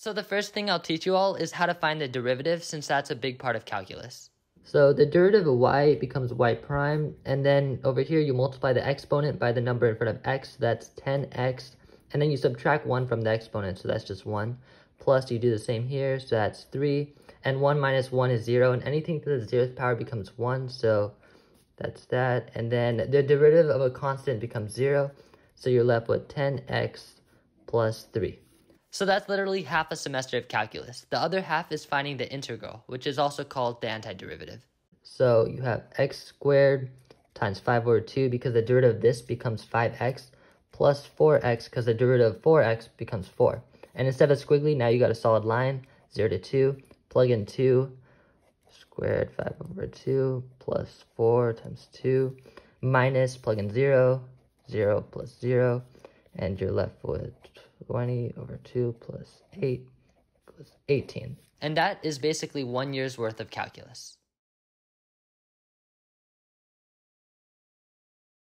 So the first thing I'll teach you all is how to find the derivative since that's a big part of calculus. So the derivative of y becomes y prime, and then over here you multiply the exponent by the number in front of x, so that's 10x, and then you subtract 1 from the exponent, so that's just 1. Plus you do the same here, so that's 3, and 1 minus 1 is 0, and anything to the 0th power becomes 1, so that's that. And then the derivative of a constant becomes 0, so you're left with 10x plus 3. So that's literally half a semester of calculus. The other half is finding the integral, which is also called the antiderivative. So you have x squared times 5 over 2 because the derivative of this becomes 5x plus 4x because the derivative of 4x becomes 4. And instead of squiggly, now you got a solid line, 0 to 2, plug in 2, squared 5 over 2 plus 4 times 2, minus, plug in 0, 0 plus 0, and you're left with 20 over 2 plus 8 plus 18. And that is basically one year's worth of calculus.